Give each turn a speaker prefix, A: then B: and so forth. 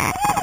A: Bye.